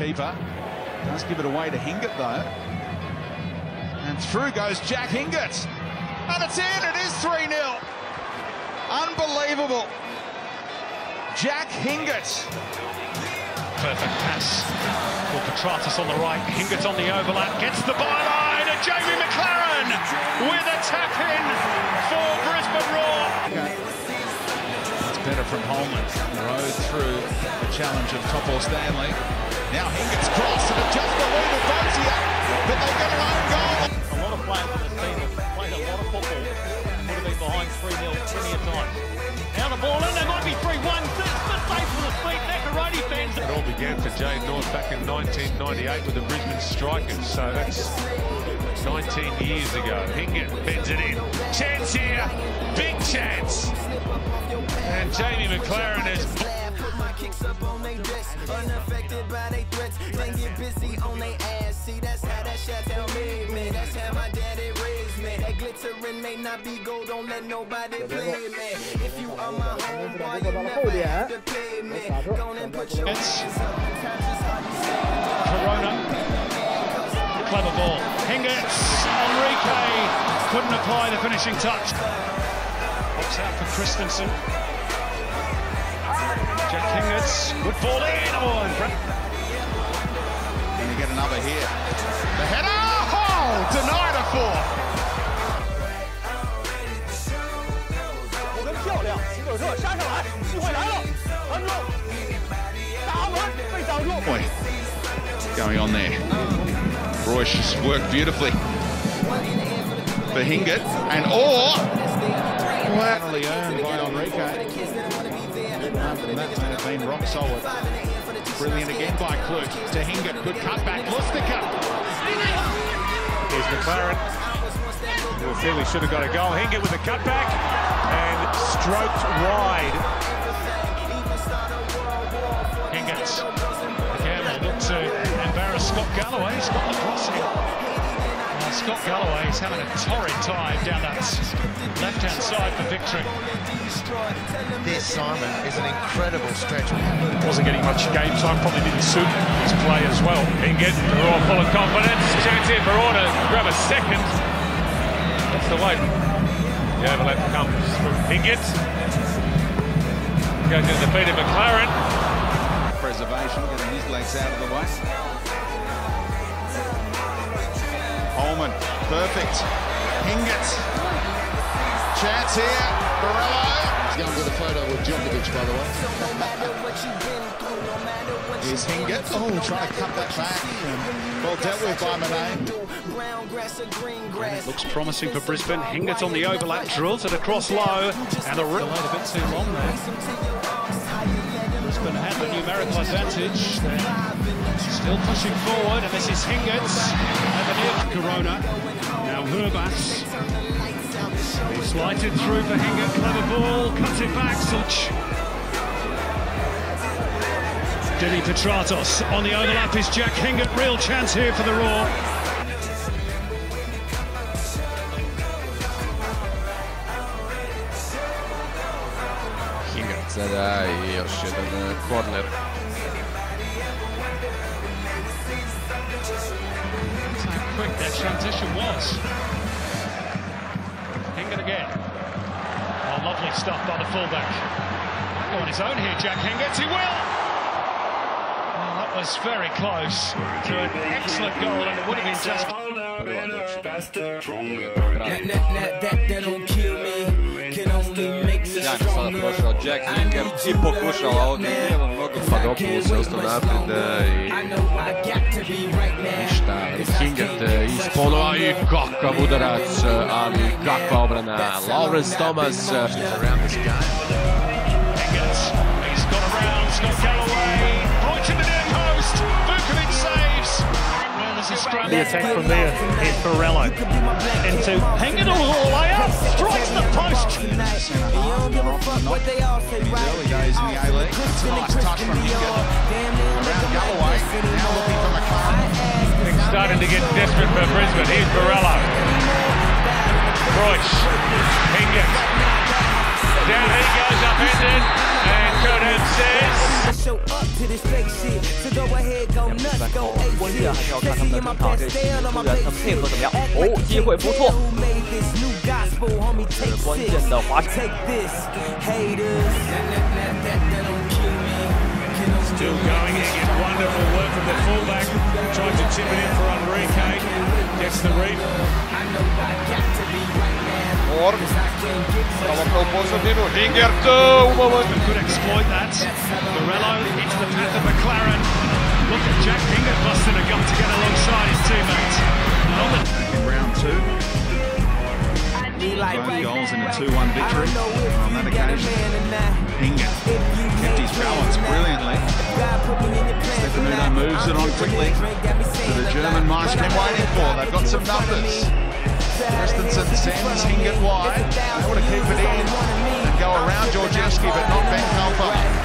Keeper does give it away to Hingert though. And through goes Jack Hingert. And it's in, it is 3 0. Unbelievable. Jack Hingert. Perfect pass for Petratos on the right. Hingert on the overlap, gets the byline, and Jamie Maclaren with a tap in for Brisbane Roar. It's better from Holman. Rode through the challenge of Topor Stanley. Now Hingert's cross, and it just a to boats here, but they get an own goal. A lot of players on this team have played a lot of football. Would have been behind 3 0 plenty of times. Now the ball in, they might be 3 1. Mistake for the feet, Nakarati fans. It all began for Jade North back in 1998 with the Brisbane Strikers, so that's 19 years ago. Hingert bends it in. Chance here, big chance. And Jamie Maclaren has my kicks up on they decks, unaffected by they threats. Then get busy on they ass. See, that's how that shit tell me, man. That's how my daddy raised me. That glittering may not be gold, don't let nobody play me. If you are my homeboy, you never oh, have to pay me. Go and put your hands up. Times it's hard to say. Corona. Clever ball. Hingert. Henrique couldn't apply the finishing touch. Pops out for Kristensen. Jack good ball in. Oh, and you get another here? The header! Oh, denied a four. Boy, going on there. Royce just worked beautifully for Hingert, and or finally earned by Enrique. That, may have been rock solid. Brilliant again by Klug to Hingert. Good cutback. Lustica. Here's Maclaren. Feel he should have got a goal. Hingert with a cutback and stroked wide. Hingert. Again, will look to embarrass Scott Galloway. He's got the crossing. Scott Galloway is having a torrid time down that left-hand side for victory. This, Simon, is an incredible stretch. Wasn't getting much game time, probably didn't suit his play as well. Hingert, Roar full of confidence. Chance here for Roar to grab a second. That's the way. The overlap comes from Hingert. Goes into the feet of Maclaren. Preservation, getting his legs out of the way. Holman, perfect. Hingert. Chance here. Borrello. He's going with a photo with Djokovic, by the way. No matter what you've been through, no matter what Here's Hingert. Oh, trying to cut that back. Well dealt with by Monet. brown grass or. Looks promising for Brisbane. Hingert on the overlap, drills it across low, and the rip. Delayed a bit too long there. Brisbane had the numerical advantage. They're still pushing forward, and this is Hingert. And Corona. Now Herbas. He slides it through for Hingert. Clever ball, cuts it back. Such. Denny Petratos on the overlap is Jack Hingert. Real chance here for the Roar. Hingert sada i još jedan korner. Quick that transition was. Hingert again. Oh, lovely stuff by the fullback. Go on his own here, Jack Hingert. He will! Well, that was very close to an excellent goal, and it would have been just. That, that, that, that, that don't kill me. Can only make us Sjajno sada stronger. prošao Jack Hingert i pokušao ovdje lijevom Papadopoulos, Elton Napreda i ništa, Hingate iz ponova i kakav udarac, ali kakva obrana, Lawrence Thomas. He's got around, Scott Galloway, brought to the near post. The attack from there is Borrello. Into Hingert all the way up, strikes the post. You don't give a fuck what they all say, His right? early days in the A-League. It's a nice touch from Hingert. Around Galloway. Now looking for Maclaren. Things starting to get desperate for Brisbane. Here's Borrello. Croyce. Hingert. Down he goes upended, and Kurdam says. Show up to this fake shit. So go ahead, go nuts, go shit. 键还是要看他们 in 的 my 整场 best 这 on my 球员的 basic 配合怎么样哦机会不错。Homie? Take 关.键的滑铲 Take this, haters. Still going again. Wonderful work from the fullback. Tried to chip it in for Enrique. Gets the read. Or momentu. Could exploit that. Morello into the path of McLaren. Look at Jack Hingert busting a gun to get alongside his teammates. On the in round two, like both goals in a 2-1 victory. don't know if On that occasion, man. Hingert kept his balance brilliantly. tonight, God put me in your plans Stefanutto tonight. moves it on quickly this drink, got me to the German But been waiting for. They've got some numbers. Kristensen sends Hingert wide. They want to keep it in and go around Georgievski, but not Ben Kalfa.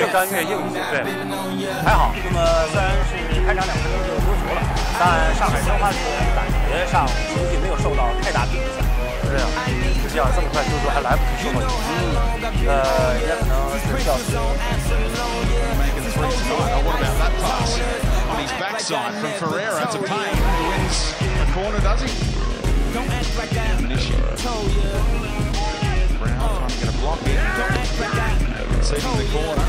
越干越硬一些对还好那么虽然是开场两分钟就丢球了但上海申花球员感觉上估计没有受到太大的影响。是这样的实际上这么快丢球还来不及收获嗯呃也可能是比较球员 Don't Conceding the corner.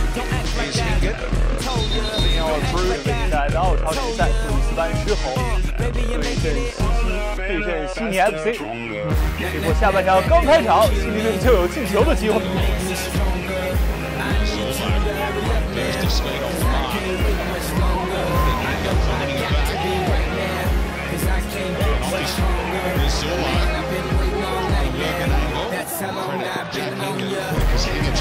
Here's Hingert. Theo through. 在澳超联赛布里斯班狮吼对阵对阵悉尼 FC，结果下半场刚开场，悉尼队就有进球的机会。 Goes to speed off the mark. Then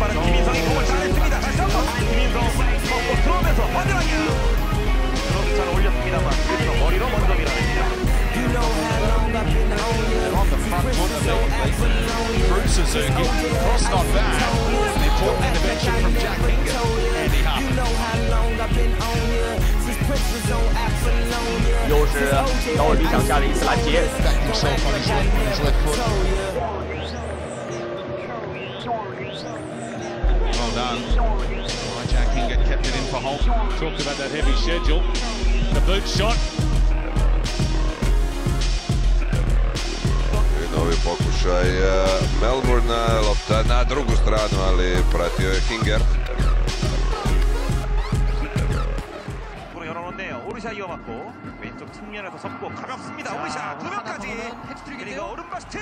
빠른 김인성이 공을 잘했습니다. 다시 한번 김인성 꺾고 들어오면서 번들하게 크로스 잘 올렸습니다만 그래서 머리로 먼저 밀어냅니다. You know how long I've been on you. on the front foot immediately through Suzuki. Cross not bad. An important intervention from Jack Hingert. Andy You Harper. know how long I've been on you. Since Prince was on Apollonia. 又是高尔比抢下的一次拦截。 Backed himself on his left, on his left foot. Why Jack Hingert kept it in for Holt. talked about that heavy schedule. The boot shot. Novi pokušaj eh, Melbourne, lopta na drugu stranu, ali pratio je Hinger. 오르샤 이어맞고 왼쪽 측면에서 접고 가볍습니다. 오르샤 두 명까지 그리고 오른발 슈팅.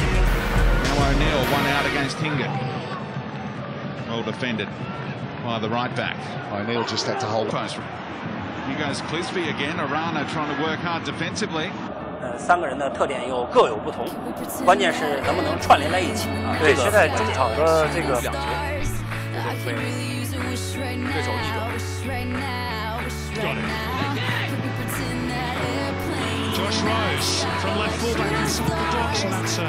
Now O'Neill one out against Hingert. Well defended by the right back. O'Neill just had to hold it. Post. Here goes Clisby again. Arana trying to work hard defensively. 呃，三个人的特点又各有不同，关键是能不能串联在一起啊。对，现在中场的这个两节，这都被对手逆转。 Josh Rose from left fullback inside the box, and that's a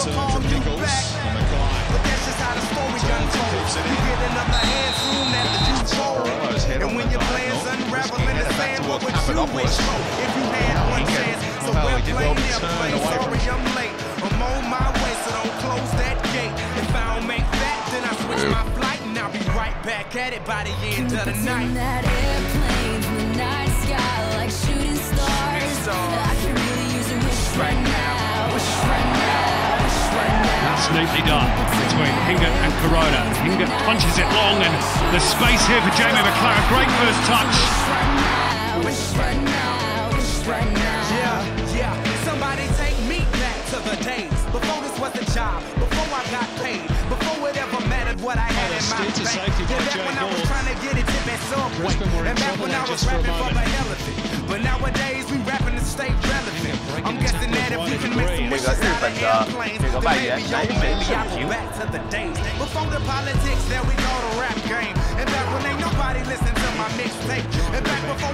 back towards Papadopoulos. Oh, well, he did well to turn away from I'm on my way, so don't close that gate. If I don't make that, then I switch my flight and I'll be right back at it by the end of the night. that airplanes in the night sky like shooting stars. I can really use a wish right now. Wish right now. Wish right now. That's neatly done between Hingert and Corona. Hingert punches it long, and there's space here for Jamie Maclaren. Great first touch wish right now, wish right now. Yeah, yeah. Somebody take me back to the days before this was a job, before I got paid, before it ever mattered what I had in my bank. Yeah, back when I was trying to get it to that subway, and back when I was rapping for the hell of it. But nowadays we rapping to stay relevant. I'm guessing that if we can make some wishes out of airplanes, then maybe, yo, maybe I'll go back to the days before the politics that we go to rap.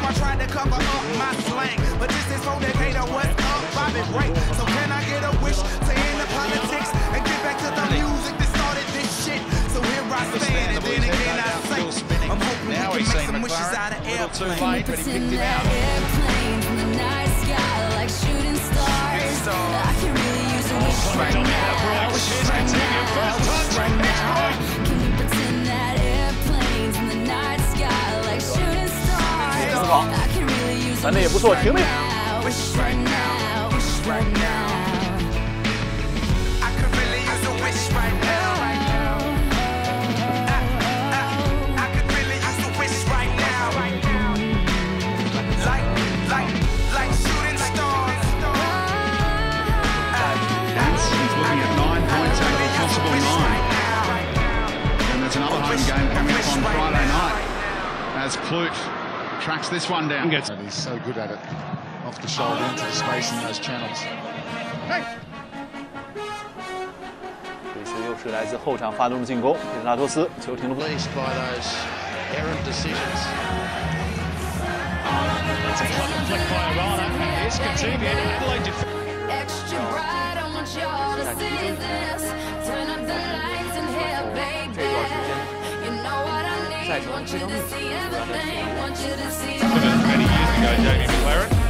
I tried to cover up my slang. But this is for Decatur, what's up, Bobby Ray? So can I get a wish to end the politics and get back to the music that started this shit? So here I stand, and then again I say, I'm hoping Now we can make seen some wishes out of Little too airplanes. late, but he picked him out. Airplanes in the night sky like shooting stars. I can really another home game coming up on Friday night. Clute tracks this one down. Gets And he's so good at it. Off the shoulder into the space in those channels. 这次又是来自后场发动的进攻，皮特拉托斯球停了不。 Pleased by those errant decisions. It's a clever flick by Arana. And here's Coutinho. Adelaide defense. Extra bright, I want y'all to see this. Turn up Need. Want you to see everything. Want you to see Many years ago, Jamie Maclaren.